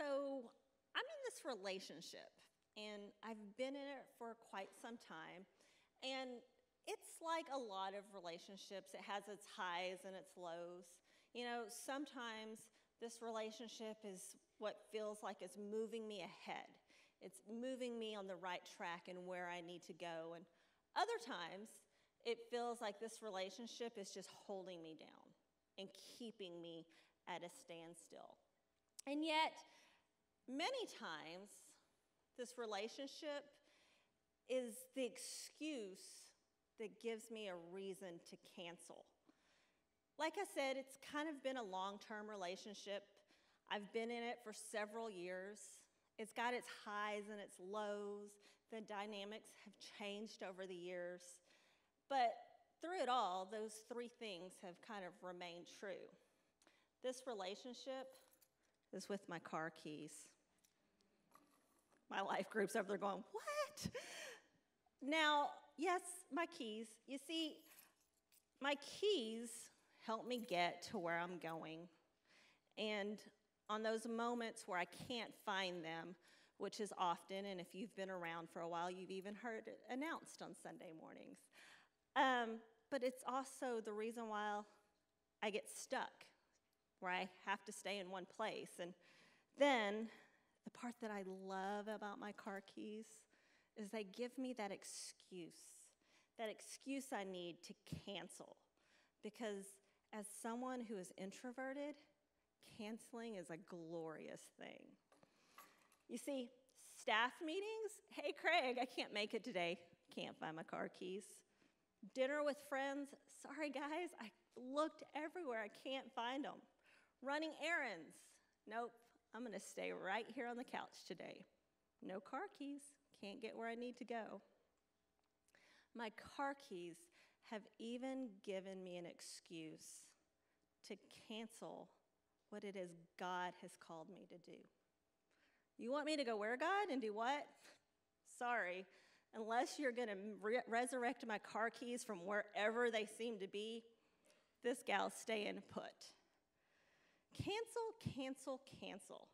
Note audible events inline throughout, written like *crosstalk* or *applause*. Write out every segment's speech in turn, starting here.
So I'm in this relationship, and I've been in it for quite some time. And it's like a lot of relationships, it has its highs and its lows. You know, sometimes this relationship is what feels like it's moving me ahead. It's moving me on the right track and where I need to go. And other times, it feels like this relationship is just holding me down and keeping me at a standstill. And yet, many times, this relationship is the excuse that gives me a reason to cancel. Like I said, it's kind of been a long term relationship. I've been in it for several years. It's got its highs and its lows. The dynamics have changed over the years. But through it all, those three things have kind of remained true. This relationship is with my car keys. My life group's over there going, What? Now, yes, my keys. You see, my keys help me get to where I'm going. And on those moments where I can't find them, which is often, and if you've been around for a while, you've even heard it announced on Sunday mornings. Um, but it's also the reason why I get stuck, where I have to stay in one place. And then the part that I love about my car keys is they give me that excuse, that excuse I need to cancel. Because as someone who is introverted, canceling is a glorious thing. You see, staff meetings, hey, Craig, I can't make it today. Can't find my car keys. Dinner with friends, sorry, guys, I looked everywhere. I can't find them. Running errands, nope, I'm going to stay right here on the couch today. No car keys, can't get where I need to go. My car keys have even given me an excuse to cancel what it is God has called me to do. You want me to go where, God, and do what? Sorry, unless you're going to re- resurrect my car keys from wherever they seem to be, this gal's staying put. Cancel, cancel, cancel.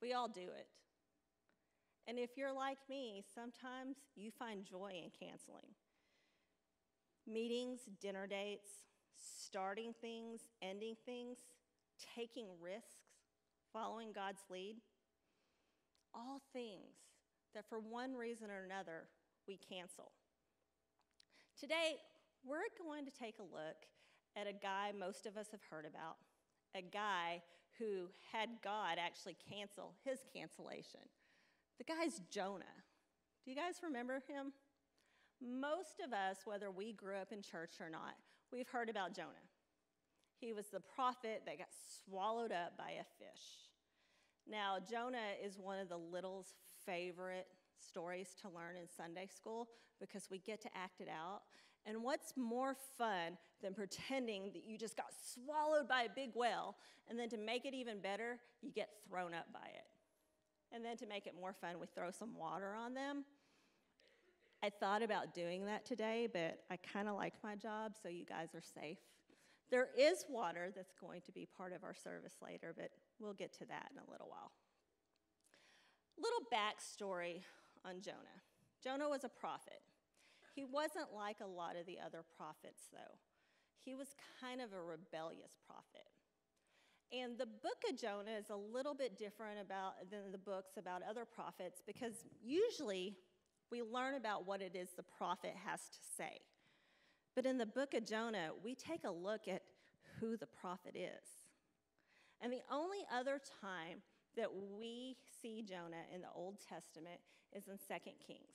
We all do it. And if you're like me, sometimes you find joy in canceling. Meetings, dinner dates, starting things, ending things, taking risks, following God's lead. All things that for one reason or another we cancel. Today, we're going to take a look at a guy most of us have heard about, a guy who had God actually cancel his cancellation. The guy's Jonah. Do you guys remember him? Most of us, whether we grew up in church or not, we've heard about Jonah. He was the prophet that got swallowed up by a fish. Now, Jonah is one of the little's favorite stories to learn in Sunday school because we get to act it out. And what's more fun than pretending that you just got swallowed by a big whale, and then to make it even better, you get thrown up by it. And then to make it more fun, we throw some water on them. I thought about doing that today, but I kind of like my job, so you guys are safe. There is water that's going to be part of our service later, but we'll get to that in a little while. Little backstory on Jonah Jonah was a prophet. He wasn't like a lot of the other prophets, though. He was kind of a rebellious prophet. And the book of Jonah is a little bit different about, than the books about other prophets because usually we learn about what it is the prophet has to say. But in the book of Jonah, we take a look at who the prophet is. And the only other time that we see Jonah in the Old Testament is in 2 Kings.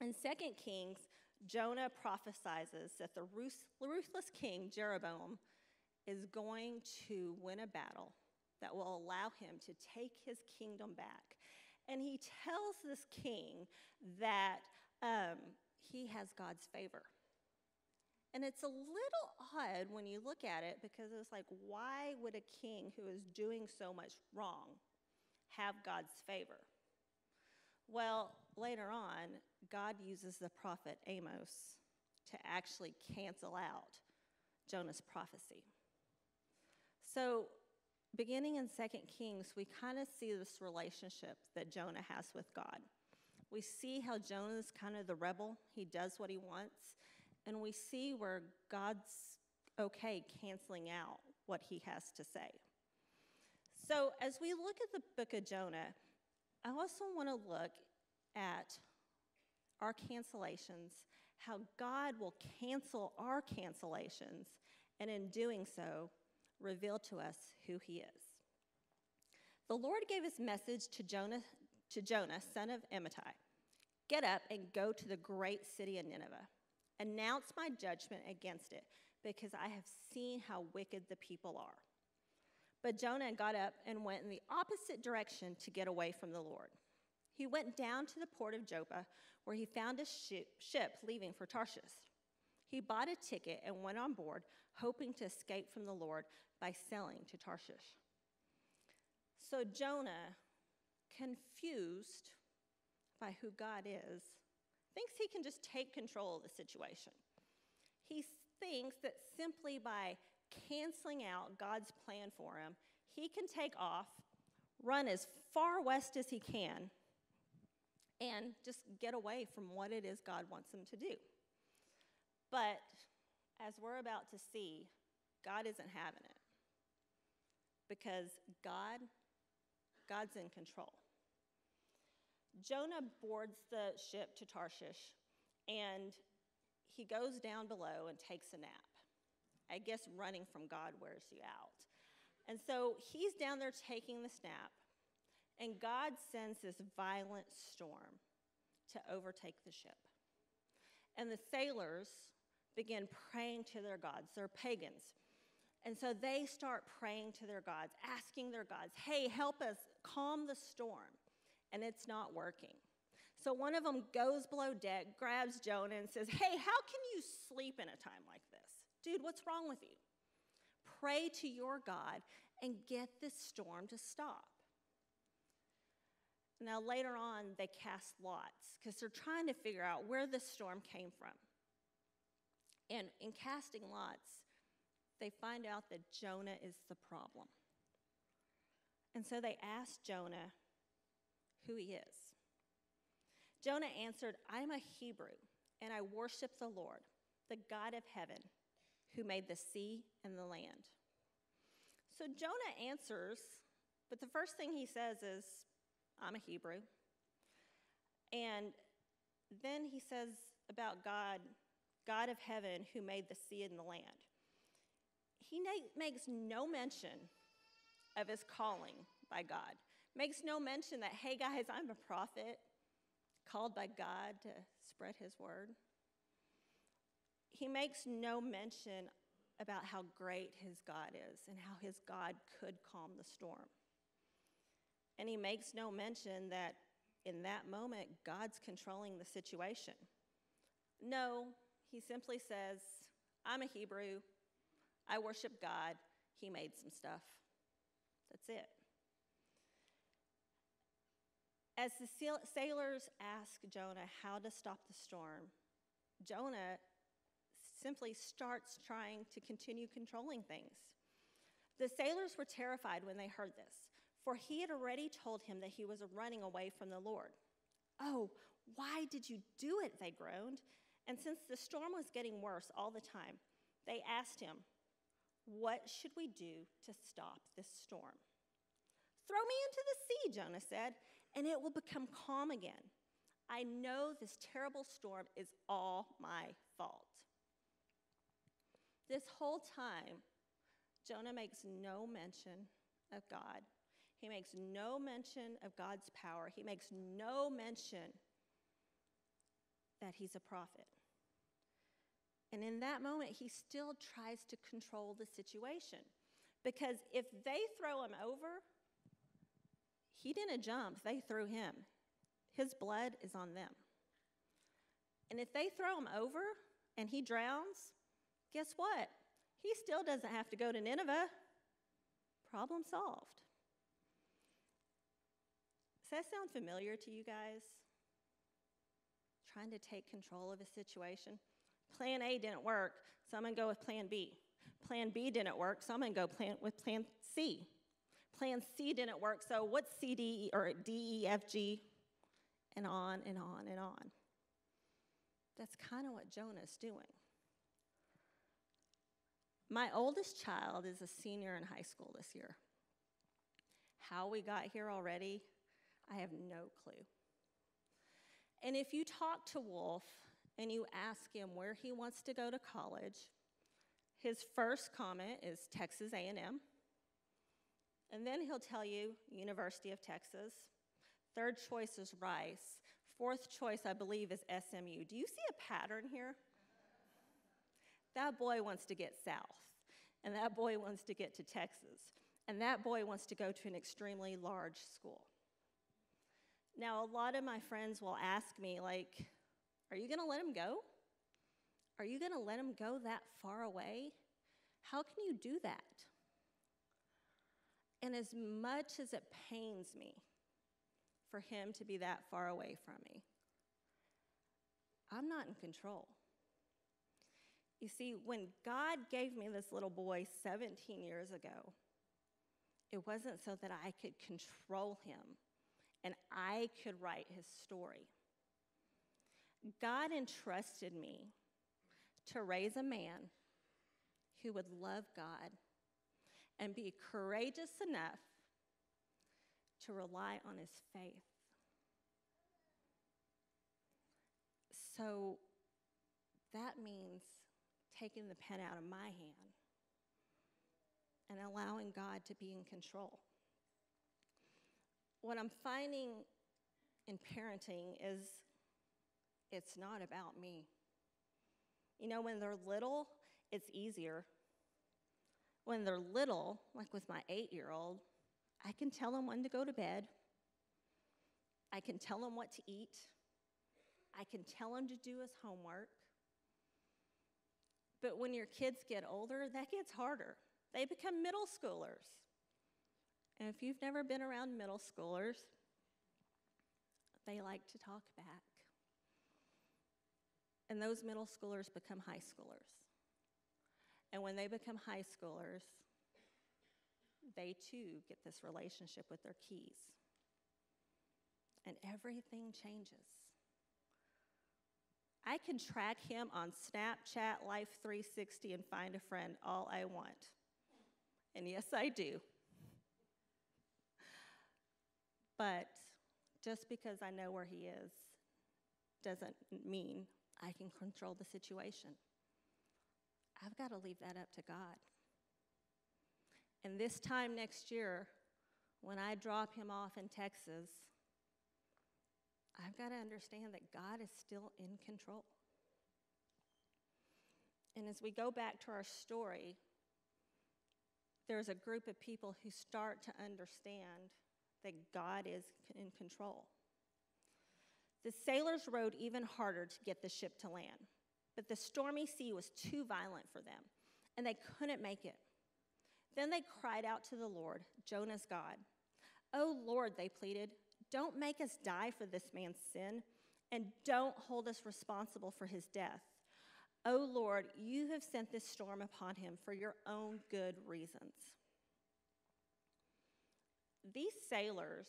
In 2 Kings, Jonah prophesies that the ruthless king Jeroboam is going to win a battle that will allow him to take his kingdom back. And he tells this king that um, he has God's favor. And it's a little odd when you look at it because it's like, why would a king who is doing so much wrong have God's favor? Well, later on, God uses the prophet Amos to actually cancel out Jonah's prophecy. So beginning in 2 Kings, we kind of see this relationship that Jonah has with God. We see how Jonah is kind of the rebel, he does what he wants, and we see where God's okay canceling out what he has to say. So, as we look at the book of Jonah, I also want to look at our cancellations, how God will cancel our cancellations, and in doing so, reveal to us who he is. The Lord gave his message to Jonah, to Jonah, son of Amittai Get up and go to the great city of Nineveh. Announce my judgment against it, because I have seen how wicked the people are. But Jonah got up and went in the opposite direction to get away from the Lord. He went down to the port of Joppa, where he found a ship leaving for Tarshish. He bought a ticket and went on board, hoping to escape from the Lord by sailing to Tarshish. So Jonah, confused by who God is, thinks he can just take control of the situation. He thinks that simply by canceling out God's plan for him, he can take off, run as far west as he can, and just get away from what it is God wants them to do. But as we're about to see, God isn't having it. Because God, God's in control. Jonah boards the ship to Tarshish and he goes down below and takes a nap. I guess running from God wears you out. And so he's down there taking the nap, and God sends this violent storm to overtake the ship. And the sailors begin praying to their gods. They're pagans. And so they start praying to their gods, asking their gods, hey, help us calm the storm. And it's not working. So one of them goes below deck, grabs Jonah, and says, hey, how can you sleep in a time like this? Dude, what's wrong with you? Pray to your God and get this storm to stop. Now, later on, they cast lots because they're trying to figure out where the storm came from. And in casting lots, they find out that Jonah is the problem. And so they ask Jonah who he is. Jonah answered, I'm a Hebrew, and I worship the Lord, the God of heaven, who made the sea and the land. So Jonah answers, but the first thing he says is, I'm a Hebrew. And then he says about God, God of heaven who made the sea and the land. He na- makes no mention of his calling by God, makes no mention that, hey guys, I'm a prophet called by God to spread his word. He makes no mention about how great his God is and how his God could calm the storm. And he makes no mention that in that moment, God's controlling the situation. No, he simply says, I'm a Hebrew. I worship God. He made some stuff. That's it. As the sailors ask Jonah how to stop the storm, Jonah simply starts trying to continue controlling things. The sailors were terrified when they heard this, for he had already told him that he was running away from the Lord. Oh, why did you do it? They groaned. And since the storm was getting worse all the time, they asked him, What should we do to stop this storm? Throw me into the sea, Jonah said, and it will become calm again. I know this terrible storm is all my fault. This whole time, Jonah makes no mention of God. He makes no mention of God's power. He makes no mention that he's a prophet. And in that moment, he still tries to control the situation. Because if they throw him over, he didn't jump, they threw him. His blood is on them. And if they throw him over and he drowns, guess what? He still doesn't have to go to Nineveh. Problem solved. Does that sound familiar to you guys? Trying to take control of a situation. Plan A didn't work, so I'm to go with plan B. Plan B didn't work, so I'm to go plan, with plan C. Plan C didn't work, so what's C, D, or D, E, F, G, and on and on and on. That's kind of what Jonah's doing. My oldest child is a senior in high school this year. How we got here already, I have no clue. And if you talk to Wolf and you ask him where he wants to go to college, his first comment is Texas A&M. And then he'll tell you University of Texas. Third choice is Rice. Fourth choice, I believe, is SMU. Do you see a pattern here? That boy wants to get south, and that boy wants to get to Texas, and that boy wants to go to an extremely large school. Now, a lot of my friends will ask me, like, are you going to let him go? Are you going to let him go that far away? How can you do that? And as much as it pains me for him to be that far away from me, I'm not in control. You see, when God gave me this little boy 17 years ago, it wasn't so that I could control him and I could write his story. God entrusted me to raise a man who would love God and be courageous enough to rely on his faith. So that means taking the pen out of my hand and allowing God to be in control. What I'm finding in parenting is it's not about me. You know, when they're little, it's easier. When they're little, like with my eight year old, I can tell them when to go to bed. I can tell him what to eat. I can tell him to do his homework. But when your kids get older, that gets harder. They become middle schoolers. And if you've never been around middle schoolers, they like to talk back. And those middle schoolers become high schoolers. And when they become high schoolers, they too get this relationship with their keys. And everything changes. I can track him on Snapchat, Life 360, and find a friend all I want. And yes, I do. But just because I know where he is doesn't mean I can control the situation. I've got to leave that up to God. And this time next year, when I drop him off in Texas, I've got to understand that God is still in control. And as we go back to our story, there's a group of people who start to understand that God is in control. The sailors rowed even harder to get the ship to land, but the stormy sea was too violent for them, and they couldn't make it. Then they cried out to the Lord, Jonah's God. Oh Lord, they pleaded, don't make us die for this man's sin, and don't hold us responsible for his death. Oh Lord, you have sent this storm upon him for your own good reasons. These sailors,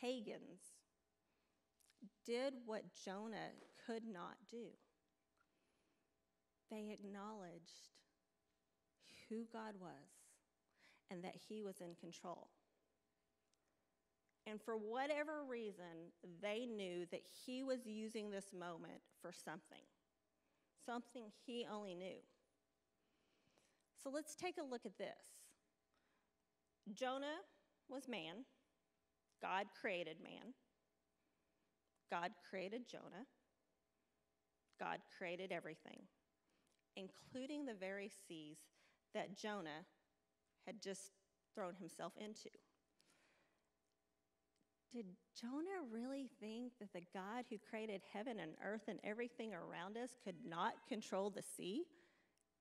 pagans, did what Jonah could not do. They acknowledged who God was and that He was in control. And for whatever reason, they knew that He was using this moment for something, something He only knew. So let's take a look at this. Jonah was man, God created man. God created Jonah. God created everything, including the very seas that Jonah had just thrown himself into. Did Jonah really think that the God who created heaven and earth and everything around us could not control the sea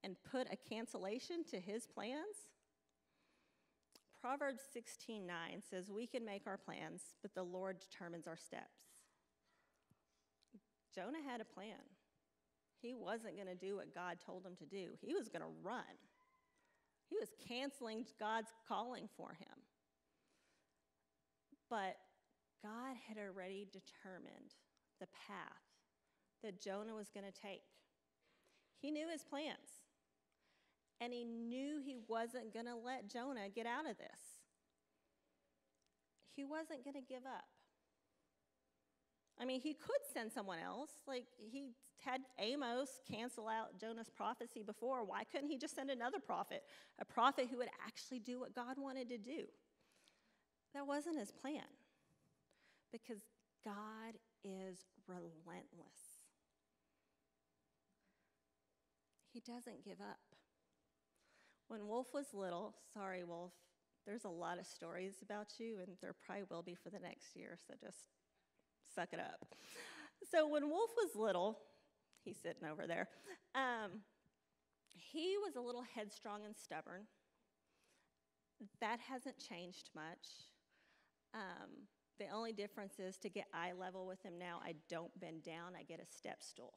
and put a cancellation to his plans? Proverbs 16:9 says, "We can make our plans, but the Lord determines our steps." Jonah had a plan. He wasn't going to do what God told him to do. He was going to run. He was canceling God's calling for him. But God had already determined the path that Jonah was going to take. He knew his plans, and he knew he wasn't going to let Jonah get out of this. He wasn't going to give up. I mean, he could send someone else. Like, he had Amos cancel out Jonah's prophecy before. Why couldn't he just send another prophet? A prophet who would actually do what God wanted to do. That wasn't his plan. Because God is relentless, he doesn't give up. When Wolf was little, sorry, Wolf, there's a lot of stories about you, and there probably will be for the next year, so just suck it up. So when Wolf was little, he's sitting over there, um, he was a little headstrong and stubborn. That hasn't changed much. Um, the only difference is to get eye level with him now, I don't bend down, I get a step stool.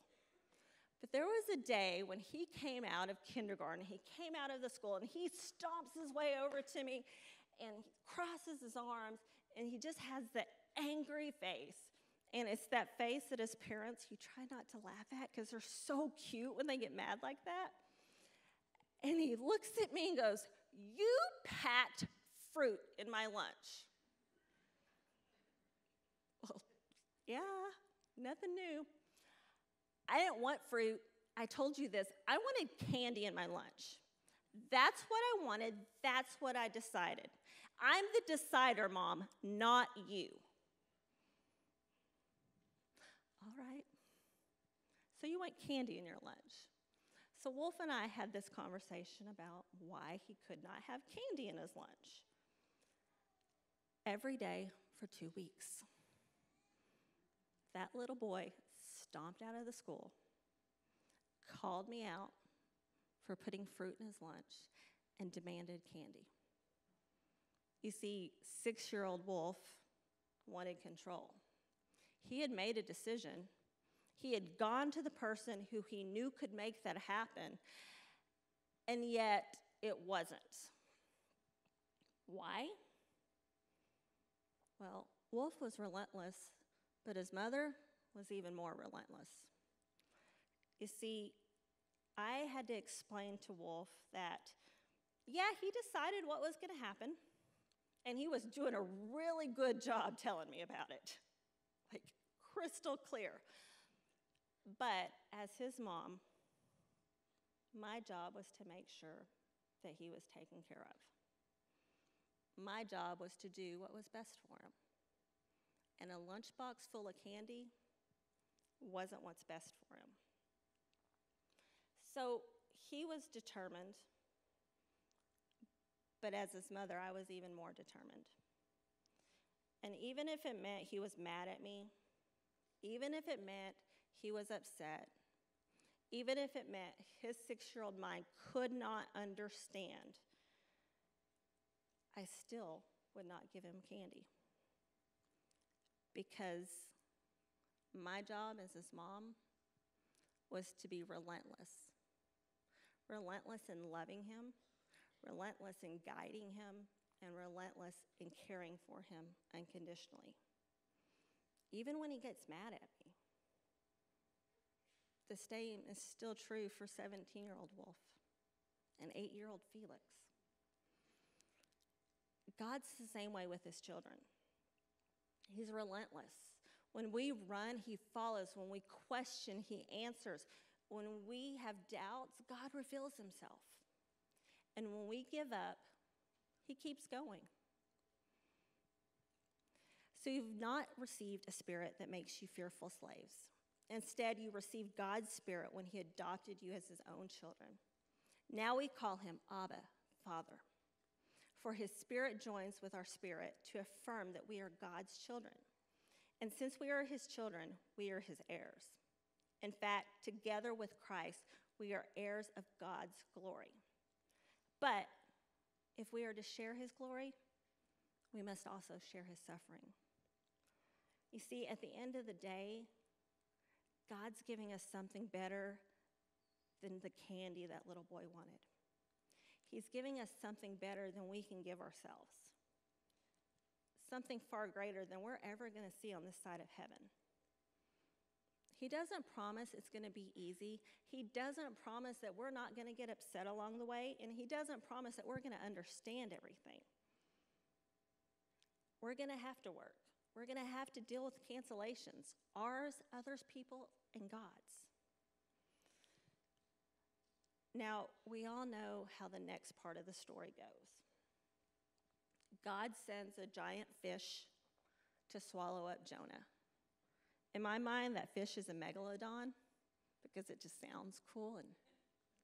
But there was a day when he came out of kindergarten, he came out of the school, and he stomps his way over to me and he crosses his arms, and he just has the angry face. And it's that face that as parents you try not to laugh at because they're so cute when they get mad like that. And he looks at me and goes, You packed fruit in my lunch. Well, yeah, nothing new. I didn't want fruit. I told you this. I wanted candy in my lunch. That's what I wanted. That's what I decided. I'm the decider, mom, not you. All right. So you want candy in your lunch. So Wolf and I had this conversation about why he could not have candy in his lunch every day for two weeks. That little boy stomped out of the school, called me out for putting fruit in his lunch, and demanded candy. You see, six year old Wolf wanted control. He had made a decision. He had gone to the person who he knew could make that happen, and yet it wasn't. Why? Well, Wolf was relentless, but his mother was even more relentless. You see, I had to explain to Wolf that, yeah, he decided what was going to happen, and he was doing a really good job telling me about it. Like, crystal clear. But as his mom, my job was to make sure that he was taken care of. My job was to do what was best for him. And a lunchbox full of candy wasn't what's best for him. So he was determined, but as his mother, I was even more determined. And even if it meant he was mad at me, even if it meant he was upset, even if it meant his six year old mind could not understand, I still would not give him candy. Because my job as his mom was to be relentless. Relentless in loving him, relentless in guiding him, and relentless in caring for him unconditionally. Even when he gets mad at me. The same is still true for 17 year old Wolf and 8 year old Felix. God's the same way with his children. He's relentless. When we run, He follows. When we question, He answers. When we have doubts, God reveals Himself. And when we give up, He keeps going. So you've not received a spirit that makes you fearful slaves. Instead, you received God's spirit when He adopted you as His own children. Now we call Him Abba, Father. For His spirit joins with our spirit to affirm that we are God's children. And since we are his children, we are his heirs. In fact, together with Christ, we are heirs of God's glory. But if we are to share his glory, we must also share his suffering. You see, at the end of the day, God's giving us something better than the candy that little boy wanted. He's giving us something better than we can give ourselves, something far greater than we're ever going to see on this side of heaven. He doesn't promise it's going to be easy. He doesn't promise that we're not going to get upset along the way. And He doesn't promise that we're going to understand everything. We're going to have to work. We're going to have to deal with cancellations ours, others, people, and God's. Now, we all know how the next part of the story goes. God sends a giant fish to swallow up Jonah. In my mind, that fish is a megalodon because it just sounds cool and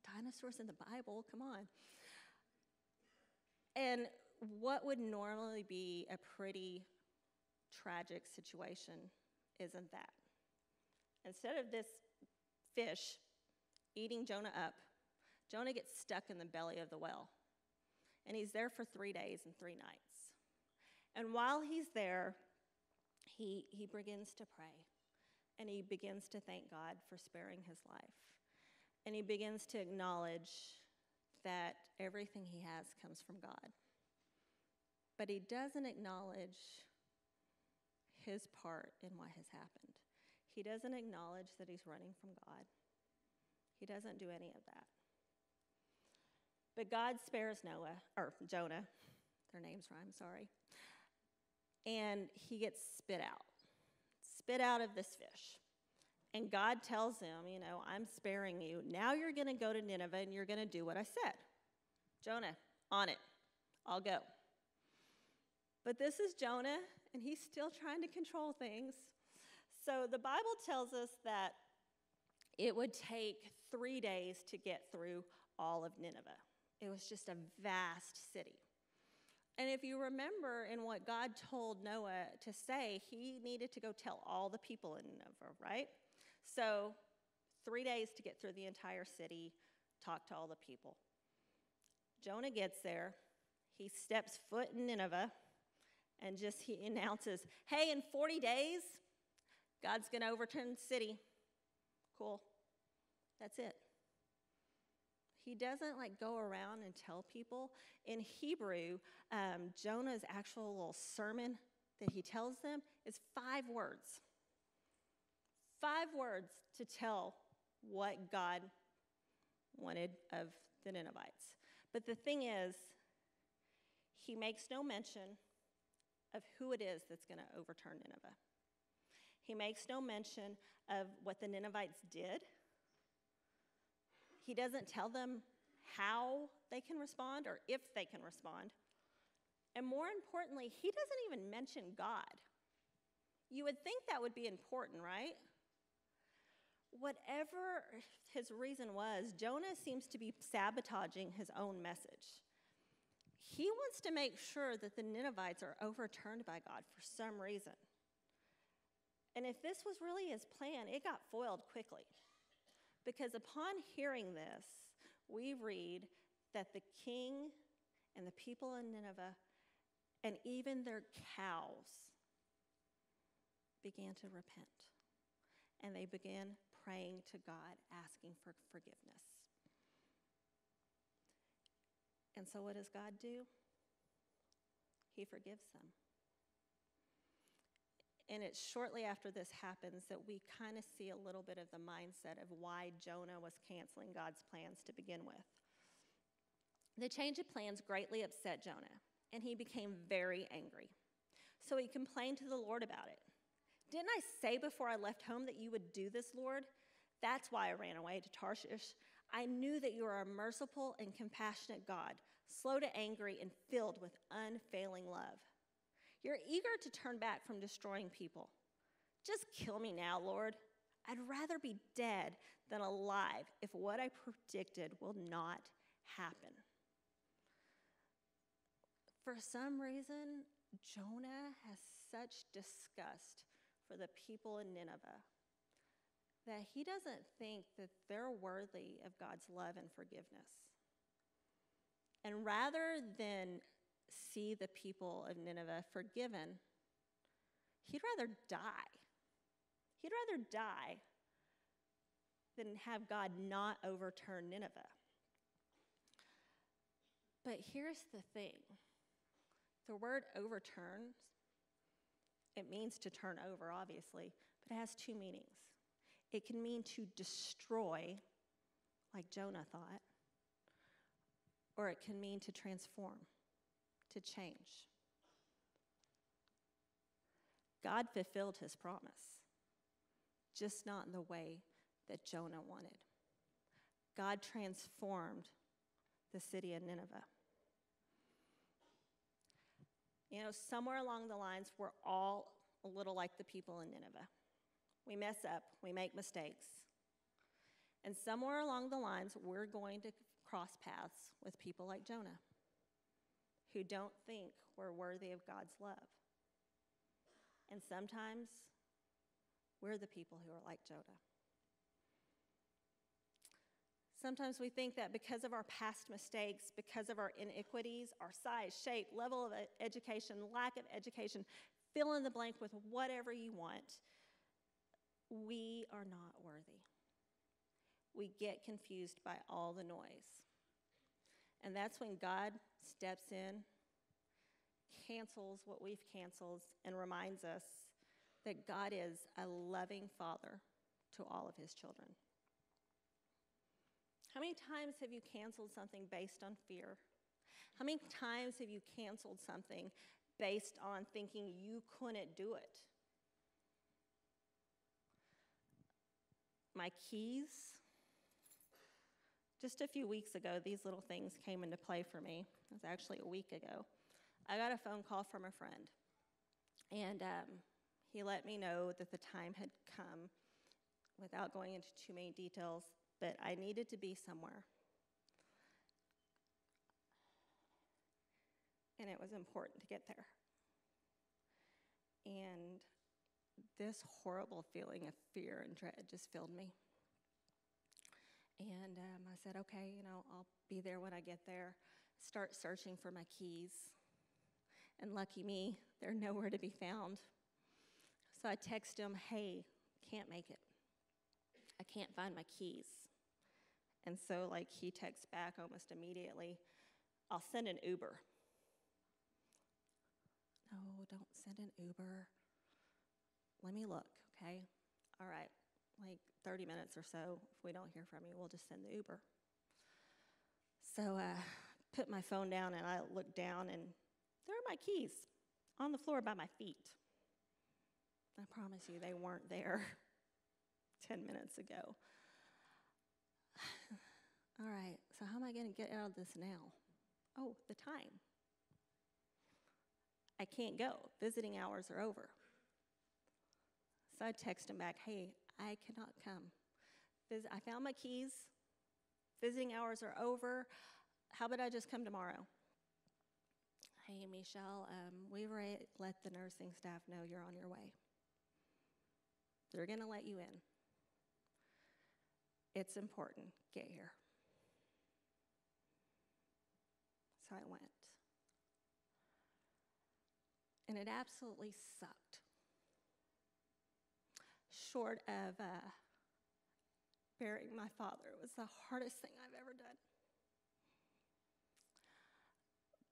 dinosaurs in the Bible, come on. And what would normally be a pretty tragic situation isn't that. Instead of this fish eating Jonah up, Jonah gets stuck in the belly of the well. And he's there for three days and three nights. And while he's there, he, he begins to pray. And he begins to thank God for sparing his life. And he begins to acknowledge that everything he has comes from God. But he doesn't acknowledge his part in what has happened. He doesn't acknowledge that he's running from God. He doesn't do any of that. But God spares Noah, or Jonah, their names rhyme, sorry. And he gets spit out, spit out of this fish. And God tells him, You know, I'm sparing you. Now you're going to go to Nineveh and you're going to do what I said. Jonah, on it. I'll go. But this is Jonah, and he's still trying to control things. So the Bible tells us that it would take three days to get through all of Nineveh. It was just a vast city. And if you remember in what God told Noah to say, he needed to go tell all the people in Nineveh, right? So, three days to get through the entire city, talk to all the people. Jonah gets there, he steps foot in Nineveh, and just he announces, Hey, in 40 days, God's to overturn the city. Cool. That's it. He doesn't like go around and tell people. In Hebrew, um, Jonah's actual little sermon that he tells them is five words. Five words to tell what God wanted of the Ninevites. But the thing is, he makes no mention of who it is that's going to overturn Nineveh. He makes no mention of what the Ninevites did he doesn't tell them how they can respond or if they can respond. And more importantly, he doesn't even mention God. You would think that would be important, right? Whatever his reason was, Jonah seems to be sabotaging his own message. He wants to make sure that the Ninevites are overturned by God for some reason. And if this was really his plan, it got foiled quickly. Because upon hearing this, we read that the king and the people in Nineveh and even their cows began to repent. And they began praying to God, asking for forgiveness. And so, what does God do? He forgives them. And it's shortly after this happens that we kind of see a little bit of the mindset of why Jonah was canceling God's plans to begin with. The change of plans greatly upset Jonah, and he became very angry. So he complained to the Lord about it. Didn't I say before I left home that you would do this, Lord? That's why I ran away to Tarshish. I knew that you are a merciful and compassionate God, slow to angry and filled with unfailing love you're eager to turn back from destroying people. Just kill me now, Lord. I'd rather be dead than alive if what I predicted will not happen. For some reason, Jonah has such disgust for the people in Nineveh that he doesn't think that they're worthy of God's love and forgiveness. And rather than see the people of Nineveh forgiven, he'd rather die. He'd rather die than have God not overturn Nineveh. But here's the thing the word overturns, it means to turn over, obviously, but it has two meanings. It can mean to destroy, like Jonah thought, or it can mean to transform, to change. God fulfilled his promise, just not in the way that Jonah wanted. God transformed the city of Nineveh. You know, somewhere along the lines, we're all a little like the people in Nineveh. We mess up, we make mistakes. And somewhere along the lines, we're going to cross paths with people like Jonah who don't think we're worthy of God's love. And sometimes we're the people who are like Jonah. Sometimes we think that because of our past mistakes, because of our iniquities, our size, shape, level of education, lack of education, fill in the blank with whatever you want, we are not worthy. We get confused by all the noise. And that's when God steps in, cancels what we've canceled, and reminds us that God is a loving father to all of his children. How many times have you canceled something based on fear? How many times have you canceled something based on thinking you couldn't do it? My keys. Just a few weeks ago, these little things came into play for me. It was actually a week ago. I got a phone call from a friend, and um, he let me know that the time had come, without going into too many details, but I needed to be somewhere. And it was important to get there. And this horrible feeling of fear and dread just filled me. And um, I said, okay, you know, I'll be there when I get there. Start searching for my keys. And lucky me, they're nowhere to be found. So I text him, hey, can't make it. I can't find my keys. And so, like, he texts back almost immediately, I'll send an Uber. No, don't send an Uber. Let me look, okay? All right, like 30 minutes or so. If we don't hear from you, we'll just send the Uber. So uh, put my phone down and I look down, and there are my keys on the floor by my feet. I promise you, they weren't there *laughs* 10 minutes ago. *sighs* All right, so how am I going to get out of this now? Oh, the time. I can't go. Visiting hours are over. So I text him back, hey, I cannot come. I found my keys. Visiting hours are over. How about I just come tomorrow? Hey, Michelle, um, already let the nursing staff know you're on your way. They're going to let you in. It's important. Get here. So I went. And it absolutely sucked. Short of uh, burying my father, it was the hardest thing I've ever done.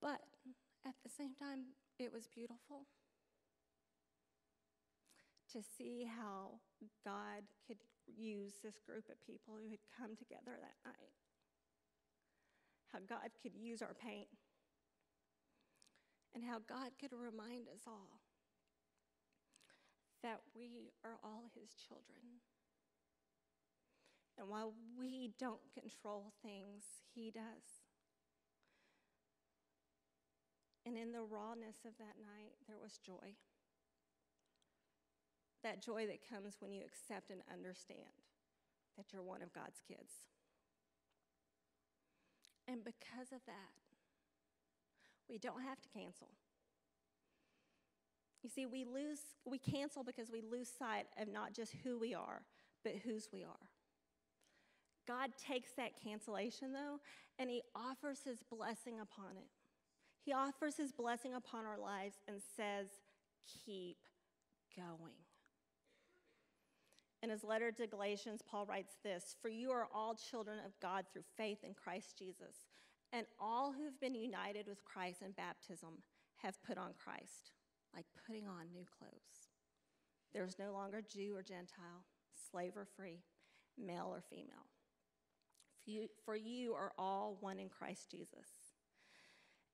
But at the same time, it was beautiful to see how God could use this group of people who had come together that night. How God could use our pain. And how God could remind us all that we are all His children. And while we don't control things, He does. And in the rawness of that night, there was joy that joy that comes when you accept and understand that you're one of God's kids. And because of that, we don't have to cancel. You see, we lose, we cancel because we lose sight of not just who we are, but whose we are. God takes that cancellation, though, and He offers His blessing upon it. He offers His blessing upon our lives and says, Keep going. In his letter to Galatians, Paul writes this For you are all children of God through faith in Christ Jesus. And all who've been united with Christ in baptism have put on Christ, like putting on new clothes. There's no longer Jew or Gentile, slave or free, male or female. For you, for you are all one in Christ Jesus.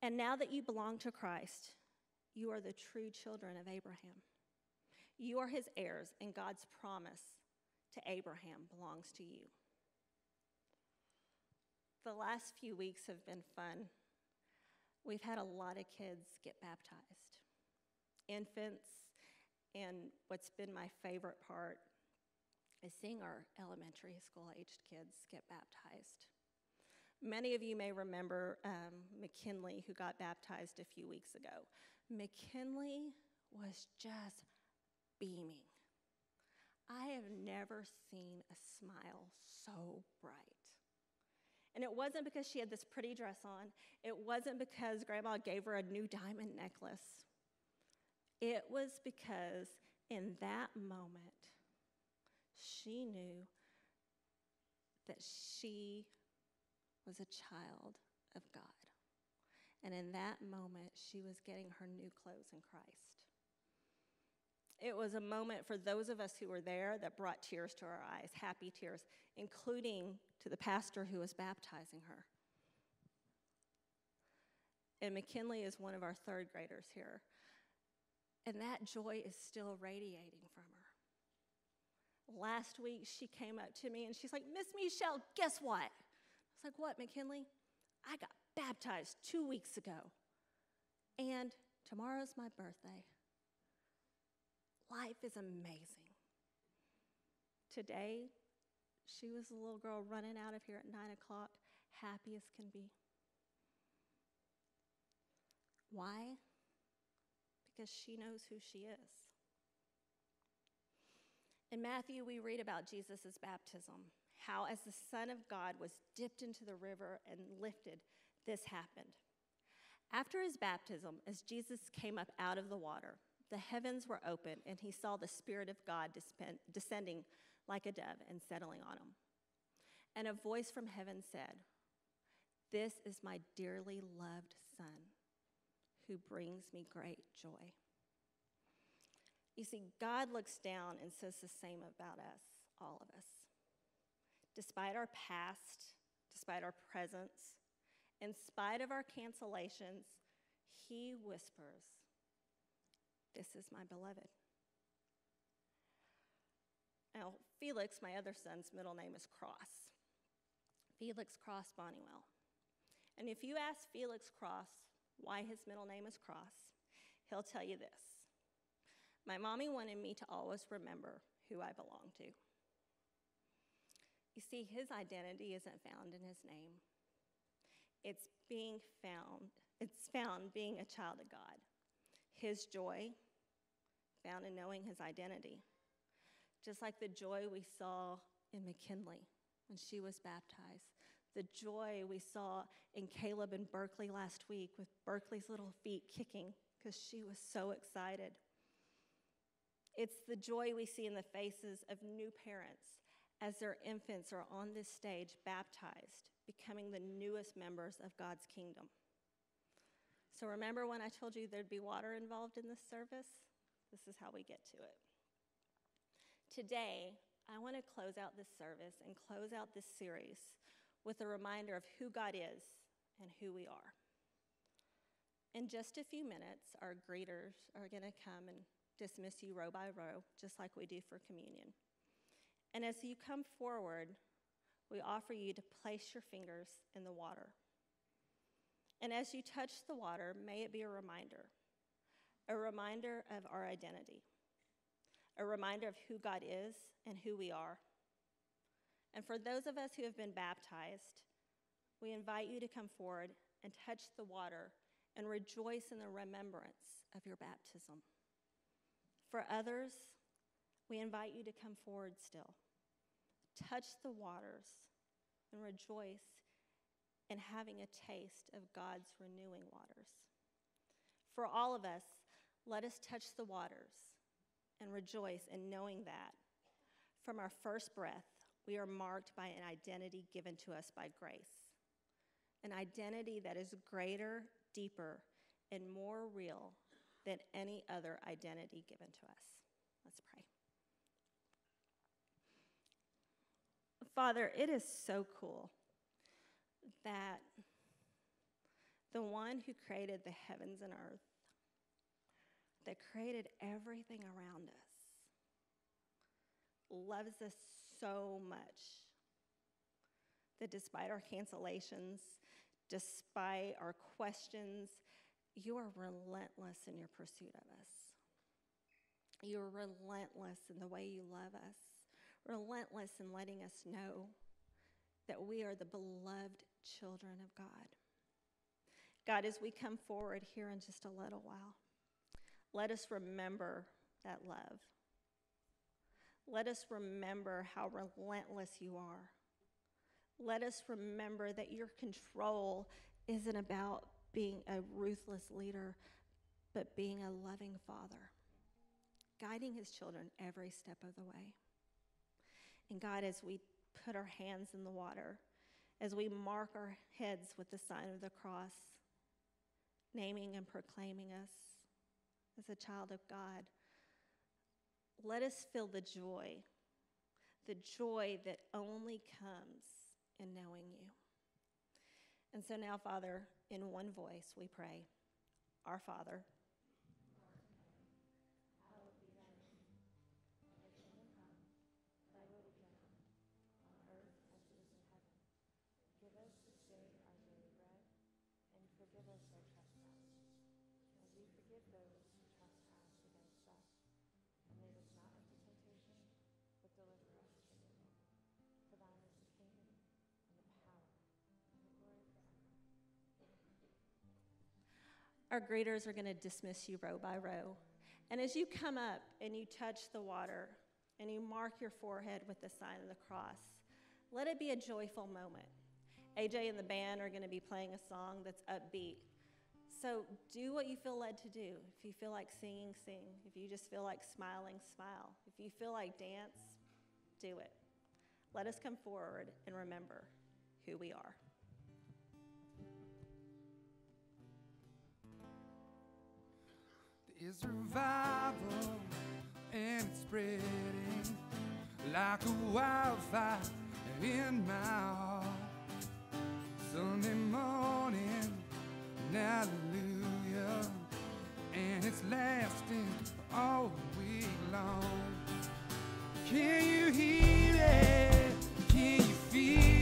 And now that you belong to Christ, you are the true children of Abraham. You are his heirs, and God's promise to Abraham belongs to you. The last few weeks have been fun. We've had a lot of kids get baptized, infants, and what's been my favorite part is seeing our elementary school aged kids get baptized. Many of you may remember um, McKinley, who got baptized a few weeks ago. McKinley was just beaming. I have never seen a smile so bright. And it wasn't because she had this pretty dress on, it wasn't because grandma gave her a new diamond necklace. It was because in that moment, she knew that she was a child of God. And in that moment, she was getting her new clothes in Christ. It was a moment for those of us who were there that brought tears to our eyes, happy tears, including to the pastor who was baptizing her. And McKinley is one of our third graders here. And that joy is still radiating from her. Last week, she came up to me and she's like, Miss Michelle, guess what? Was like, What, McKinley? I got baptized two weeks ago. And tomorrow's my birthday. Life is amazing. Today, she was a little girl running out of here at nine o'clock, happy as can be. Why? Because she knows who she is. In Matthew, we read about Jesus' baptism, how, as the Son of God was dipped into the river and lifted, this happened. After his baptism, as Jesus came up out of the water, the heavens were open, and he saw the Spirit of God descending like a dove and settling on him. And a voice from heaven said, This is my dearly loved Son, who brings me great joy. You see, God looks down and says the same about us, all of us. Despite our past, despite our presence, in spite of our cancellations, He whispers, this is my beloved. Now, Felix, my other son's middle name is Cross. Felix Cross Bonnewell. And if you ask Felix Cross why his middle name is Cross, he'll tell you this My mommy wanted me to always remember who I belong to. You see, his identity isn't found in his name. It's being found, it's found being a child of God. His joy, found in knowing his identity. Just like the joy we saw in McKinley when she was baptized, the joy we saw in Caleb in Berkeley last week with Berkeley's little feet kicking because she was so excited. It's the joy we see in the faces of new parents as their infants are on this stage baptized, becoming the newest members of God's kingdom. So, remember when I told you there'd be water involved in this service? This is how we get to it. Today, I want to close out this service and close out this series with a reminder of who God is and who we are. In just a few minutes, our greeters are going to come and dismiss you row by row, just like we do for communion. And as you come forward, we offer you to place your fingers in the water. And as you touch the water, may it be a reminder a reminder of our identity, a reminder of who God is and who we are. And for those of us who have been baptized, we invite you to come forward and touch the water and rejoice in the remembrance of your baptism. For others, we invite you to come forward still. Touch the waters and rejoice in having a taste of God's renewing waters. For all of us, let us touch the waters and rejoice in knowing that from our first breath, we are marked by an identity given to us by grace. an identity that is greater, deeper, and more real than any other identity given to us. Let's pray. Father, it is so cool that the one who created the heavens and earth, that created everything around us, loves us so much that despite our cancellations, despite our questions, you are relentless in your pursuit of us. You are relentless in the way you love us, relentless in letting us know that we are the beloved children of God. God, as we come forward here in just a little while, let us remember that love. Let us remember how relentless you are. Let us remember that your control isn't about being a ruthless leader, but being a loving father, guiding his children every step of the way. And God, as we put our hands in the water, as we mark our heads with the sign of the cross, naming and proclaiming us as a child of God, let us feel the joy, the joy that only comes in knowing you. And so now, Father, in one voice we pray, Our Father Our greeters are going to dismiss you row by row. And as you come up and you touch the water and you mark your forehead with the sign of the cross, let it be a joyful moment. AJ and the band are going to be playing a song that's upbeat. So do what you feel led to do. If you feel like singing, sing. If you just feel like smiling, smile. If you feel like dance, do it. Let us come forward and remember who we are. Is revival and it's spreading like a wildfire in my heart. Sunday morning, hallelujah, and it's lasting all week long. Can you hear it? Can you feel it?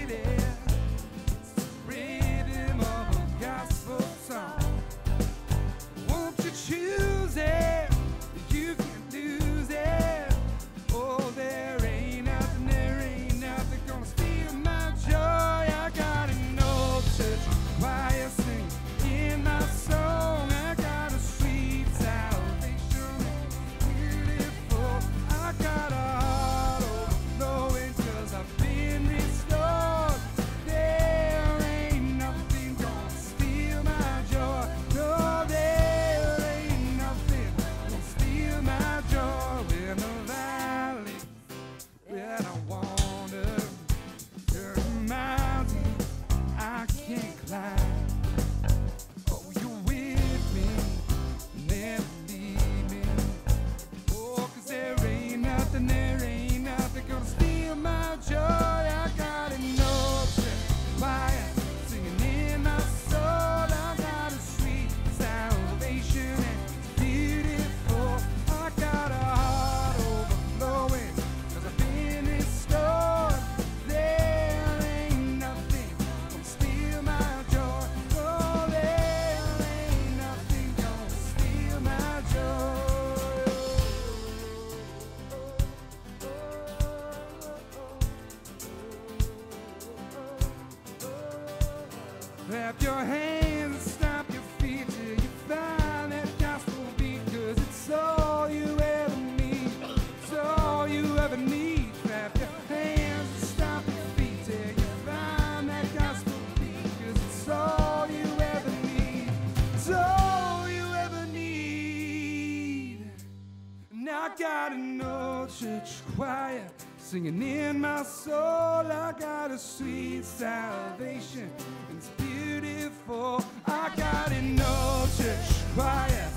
I got an old church choir singing in my soul. I got a sweet salvation. It's beautiful. I got an old church choir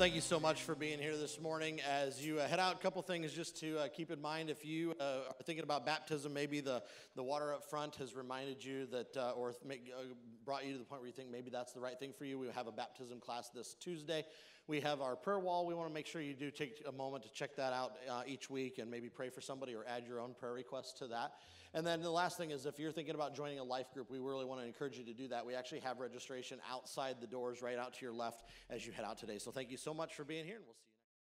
thank you so much for being here this morning. As you uh, head out, a couple things just to uh, keep in mind. If you uh, are thinking about baptism, maybe the, the water up front has reminded you that, uh, or make, uh, brought you to the point where you think maybe that's the right thing for you. We have a baptism class this Tuesday. We have our prayer wall. We want to make sure you do take a moment to check that out uh, each week and maybe pray for somebody or add your own prayer request to that. And then the last thing is if you're thinking about joining a life group, we really want to encourage you to do that. We actually have registration outside the doors right out to your left as you head out today. So thank you so much for being here, and we'll see you.